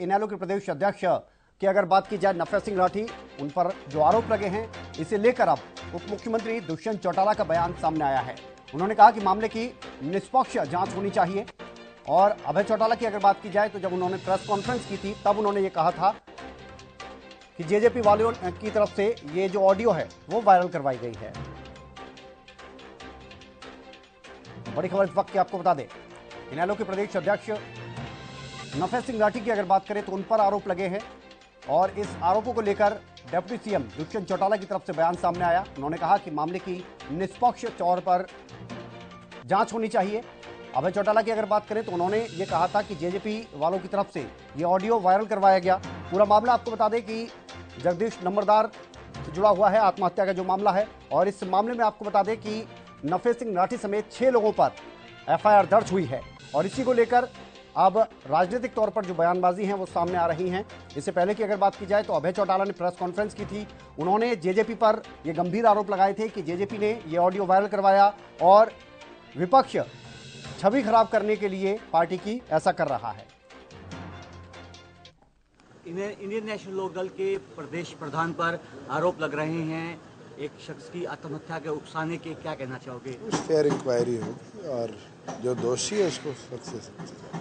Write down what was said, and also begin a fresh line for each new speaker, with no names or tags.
इनेलो के प्रदेश अध्यक्ष की अगर बात की जाए नफे सिंह राठी, उन पर जो आरोप लगे हैं, इसे लेकर अब उप मुख्यमंत्री दुष्यंत चौटाला का बयान सामने आया है। उन्होंने कहा कि मामले की निष्पक्ष जाँच होनी चाहिए। और अभय चौटाला की अगर बात की जाए तो जब उन्होंने प्रेस कॉन्फ्रेंस की थी, तब उन्होंने ये कहा था कि जेजेपी वालों की तरफ़ से ये जो ऑडियो है, वो वायरल करवाई गई है। बड़ी खबर इस वक्त की आपको बता दें, इनेलो के प्रदेश अध्यक्ष नफे सिंह राठी की अगर बात करें तो उन पर आरोप लगे हैं और इस आरोपों को लेकर डिप्टी सीएम दुष्यंत चौटाला की तरफ़ से बयान सामने आया। उन्होंने कहा कि मामले की निष्पक्ष तौर पर जाँच होनी चाहिए। अभय चौटाला की अगर बात करें तो उन्होंने ये कहा था कि जेजेपी वालों की तरफ़ से ये ऑडियो वायरल करवाया गया। पूरा मामला आपको बता दें कि जगदीश नंबरदार से जुड़ा हुआ है, आत्महत्या का जो मामला है। और इस मामले में आपको बता दें कि नफे सिंह राठी समेत छह लोगों पर एफआईआर दर्ज हुई है। और इसी को लेकर अब राजनीतिक तौर पर जो बयानबाजी हैं वो सामने आ रही हैं। इससे पहले की अगर बात की जाए तो अभय चौटाला ने प्रेस कॉन्फ्रेंस की थी। उन्होंने जेजेपी पर ये गंभीर आरोप लगाए थे कि जेजेपी ने ये ऑडियो वायरल करवाया और विपक्ष छवि खराब करने के लिए पार्टी की ऐसा कर रहा है।
इंडियन नेशनल लोक दल के प्रदेश प्रधान पर आरोप लग रहे हैं। एक शख्स की आत्महत्या के उकसाने के क्या कहना चाहोगे?
फेयर इंक्वायरी होगी और जो दोषी है उसको सख्त से सख्त